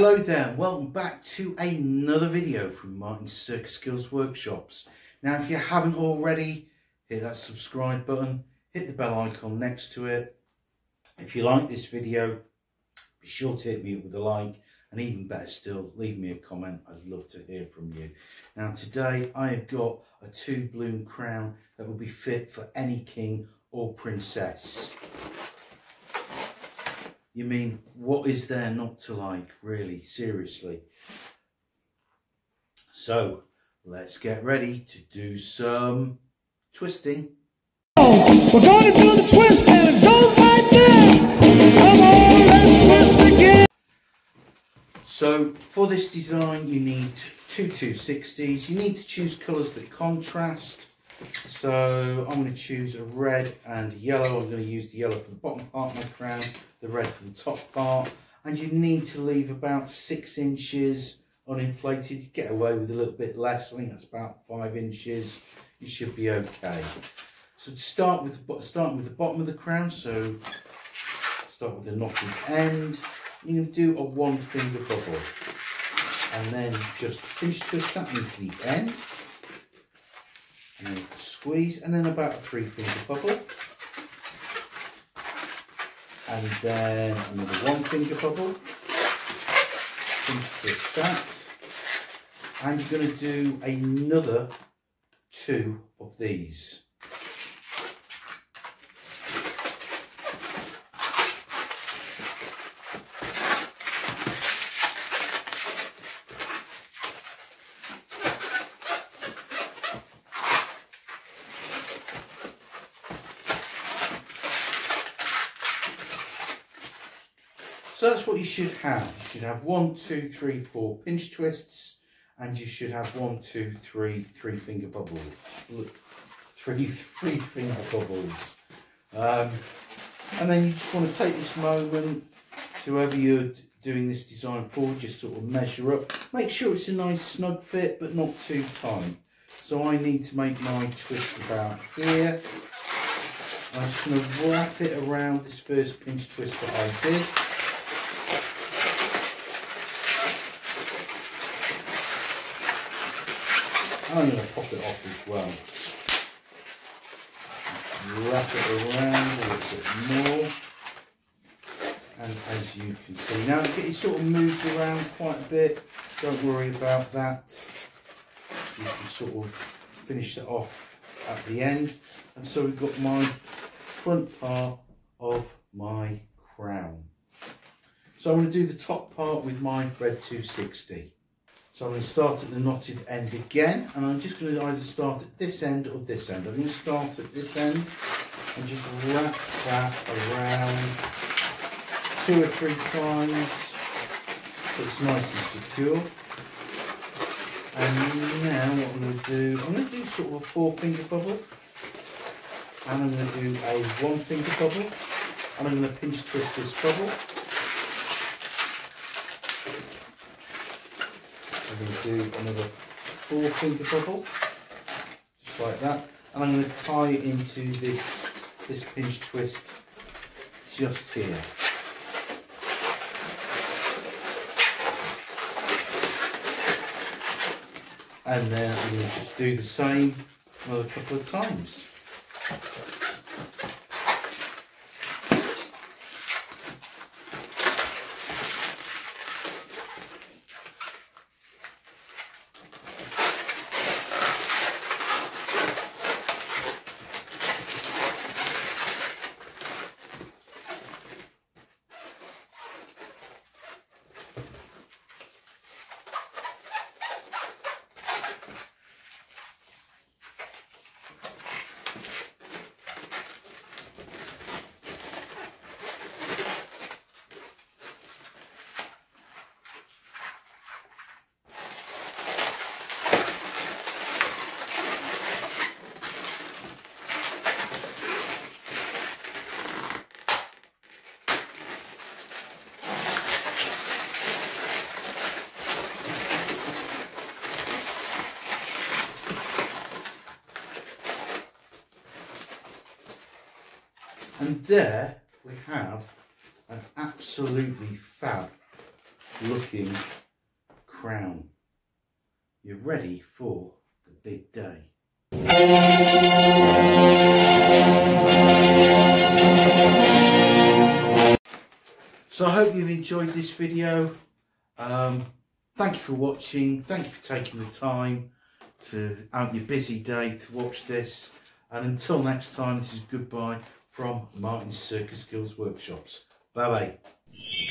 welcome back to another video from Martin's Circus Skills Workshops. Now if you haven't already, hit that subscribe button, hit the bell icon next to it. If you like this video, be sure to hit me up with a like and even better still, leave me a comment. I'd love to hear from you. Now today I have got a two balloon crown that will be fit for any king or princess. You mean, what is there not to like, really, seriously? So, let's get ready to do some twisting. We're gonna do the twist and it goes like this. Come on, let's twist again. So, for this design, you need two 260s. You need to choose colours that contrast. So, I'm going to choose a red and yellow. I'm going to use the yellow for the bottom part of my crown the red for the top part. And you need to leave about six inches uninflated. Get away with a little bit less. I think that's about five inches. You should be okay. So start with start with the bottom of the crown so start with the knotted end. You're going to do a one finger bubble. And then just pinch twist that into the end and squeeze and then about a three finger bubble. And then another one finger bubble. Pinch twist that. And you're going to do another two of these So that's what you should have. You should have one, two, three, four pinch twists, and you should have one, two, three, three finger bubbles. Three, three finger bubbles. Um, and then you just want to take this moment, to whoever you're doing this design for, just sort of measure up. Make sure it's a nice snug fit, but not too tight. So I need to make my twist about here. I'm just going to wrap it around this first pinch twist that I did. I'm going to pop it off as well. Wrap it around a little bit more. And as you can see, now it sort of moves around quite a bit. Don't worry about that. You can sort of finish it off at the end. And so we've got my front part of my crown. So I'm going to do the top part with my red 260. So I'm going to start at the knotted end again and I'm just going to either start at this end or this end. I'm going to start at this end and just wrap that around two or three times so it's nice and secure. And now what I'm going to do, I'm going to do sort of a four finger bubble and I'm going to do a one finger bubble and I'm going to pinch twist this bubble I'm going to do another four finger bubble, just like that. And I'm going to tie into this, this pinch twist just here. And then I'm going to just do the same another couple of times. And there we have an absolutely fab looking crown. You're ready for the big day. So I hope you've enjoyed this video. Um, thank you for watching. Thank you for taking the time to out your busy day to watch this. And until next time, this is goodbye from Martin's Circus Skills Workshops. Bye bye.